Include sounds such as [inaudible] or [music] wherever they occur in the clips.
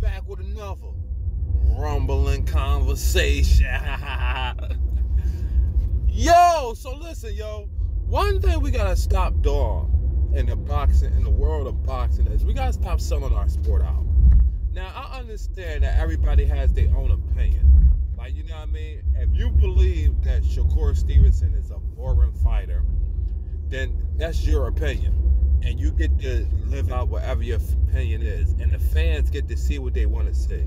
back with another rumbling conversation. [laughs] yo, so listen, yo. One thing we gotta stop doing in the boxing, in the world of boxing, is we gotta stop selling our sport out. Now I understand that everybody has their own opinion. Like you know what I mean? If you believe that Shakur Stevenson is a boring fighter, then that's your opinion. And you get to live out whatever your opinion is. And the fans get to see what they want to see.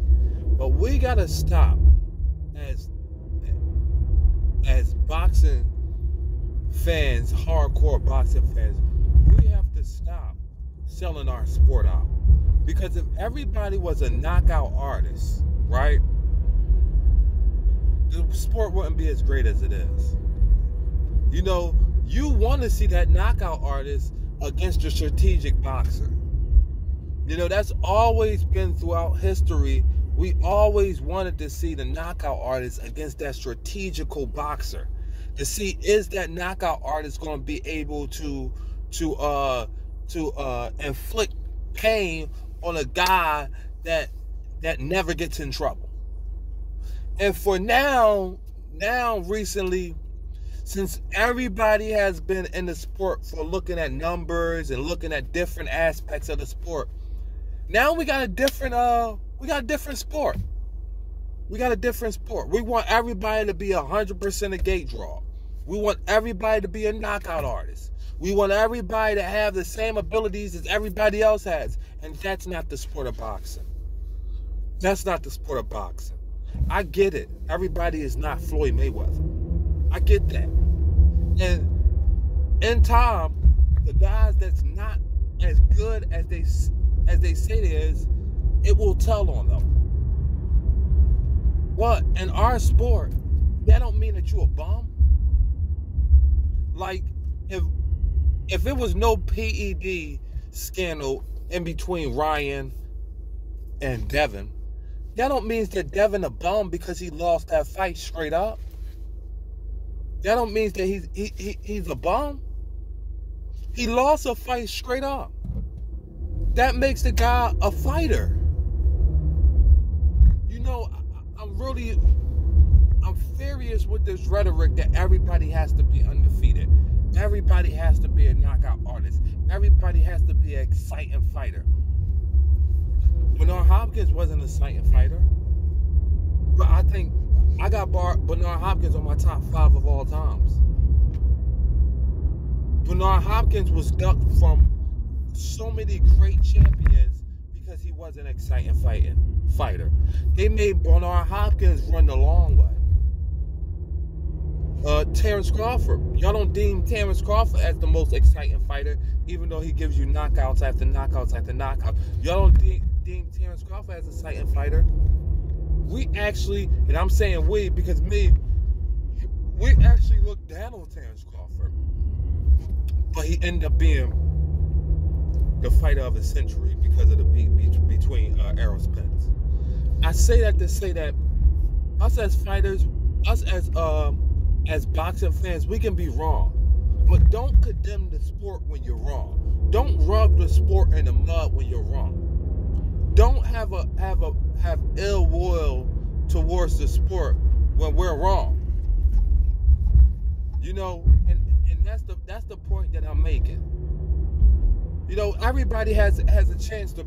But we gotta stop as as boxing fans, hardcore boxing fans, we have to stop selling our sport out. Because if everybody was a knockout artist, right? The sport wouldn't be as great as it is. You know, you want to see that knockout artist against a strategic boxer. You know, that's always been throughout history. We always wanted to see the knockout artist against that strategical boxer. To see is that knockout artist going to be able to to uh to uh inflict pain on a guy that that never gets in trouble. And for now, now recently, since everybody has been in the sport for looking at numbers and looking at different aspects of the sport, now we got a different uh we got a different sport. We got a different sport. We want everybody to be 100% a gate draw. We want everybody to be a knockout artist. We want everybody to have the same abilities as everybody else has. And that's not the sport of boxing. That's not the sport of boxing. I get it. Everybody is not Floyd Mayweather. I get that. And in time, the guys that's not as good as they as they say it is, it will tell on them. What in our sport, that don't mean that you a bum. Like if if it was no PED scandal in between Ryan and Devin, that don't mean that Devin a bum because he lost that fight straight up. That don't mean that he's he, he, he's a bum. He lost a fight straight up. That makes the guy a fighter. You know, I, I'm really I'm furious with this rhetoric that everybody has to be undefeated. Everybody has to be a knockout artist. Everybody has to be an exciting fighter. Bernard Hopkins wasn't a exciting fighter. But I think I got Bar- Bernard Hopkins on my top five of all times. Bernard Hopkins was ducked from so many great champions because he wasn't an exciting fighting fighter. They made Bernard Hopkins run the long way uh, Terrence Crawford. Y'all don't deem Terrence Crawford as the most exciting fighter, even though he gives you knockouts after knockouts after knockouts. Y'all don't deem, deem Terrence Crawford as a exciting fighter. We actually, and I'm saying we because me, we actually looked down on Terrence Crawford, but he ended up being the fighter of the century because of the beat between uh, Errol Spence. I say that to say that us as fighters, us as um, as boxing fans, we can be wrong. But don't condemn the sport when you're wrong. Don't rub the sport in the mud when you're wrong. Don't have a have a have ill will towards the sport when we're wrong. You know, and, and that's the that's the point that I'm making. You know, everybody has has a chance to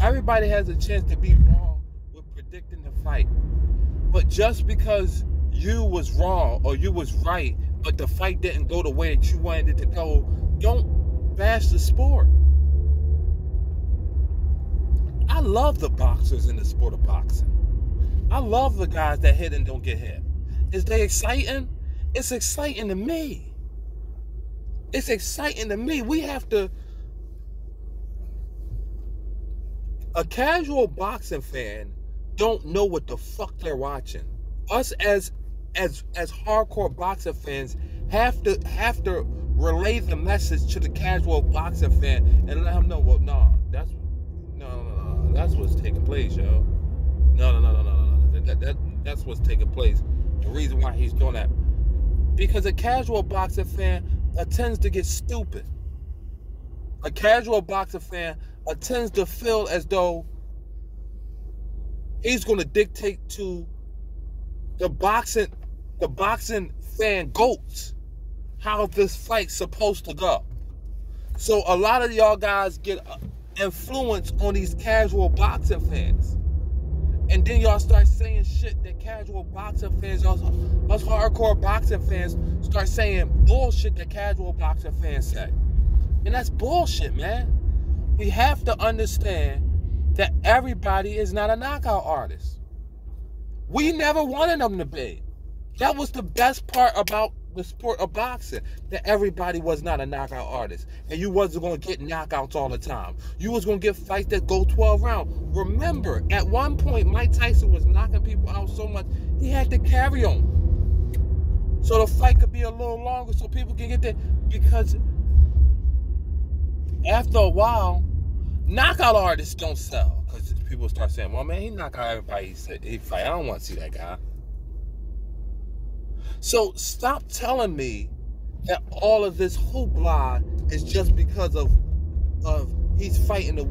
everybody has a chance to be wrong with predicting the fight. But just because you was wrong or you was right, but the fight didn't go the way that you wanted it to go, don't bash the sport. Love the boxers in the sport of boxing. I love the guys that hit and don't get hit. Is they exciting? It's exciting to me. It's exciting to me. We have to. A casual boxing fan don't know what the fuck they're watching. Us as as as hardcore boxing fans have to have to relay the message to the casual boxing fan and let him know well no that's that's what's taking place yo. No no no no no no that, that, that's what's taking place. The reason why he's doing that. Because a casual boxing fan tends to get stupid. A casual boxing fan tends to feel as though he's going to dictate to the boxing the boxing fan goats how this fight's supposed to go. So a lot of y'all guys get influence on these casual boxing fans. And then y'all start saying shit that casual boxing fans, us, us hardcore boxing fans, start saying bullshit that casual boxing fans say. And that's bullshit, man. We have to understand that everybody is not a knockout artist. We never wanted them to be. That was the best part about the sport of boxing that everybody was not a knockout artist and you wasn't going to get knockouts all the time. You was going to get fights that go 12 rounds remember at one point mike tyson was knocking people out so much he had to carry on so the fight could be a little longer so people can get there because after a while knockout artists don't sell because people start saying well man he knock out everybody he fight. I don't want to see that guy so stop telling me that all of this hoopla is just because of of he's fighting the